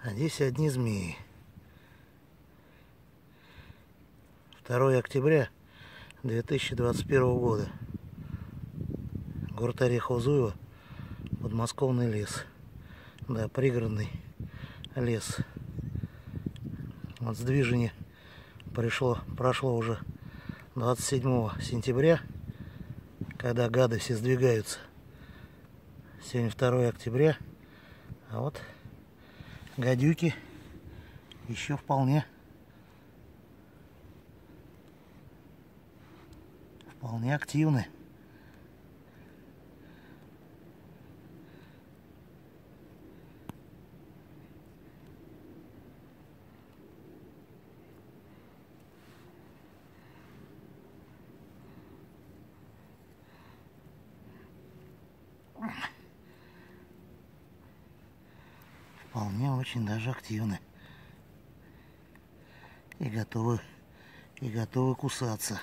А здесь одни змеи. 2 октября 2021 года. Город Орехово-Зуево, подмосковный лес. Да, пригородный лес. Вот сдвижение пришло, прошло уже 27 сентября, когда гады все сдвигаются. Сегодня 2 октября, а вот гадюки еще вполне вполне активны. Вполне очень даже активны. И готовы, и готовы кусаться.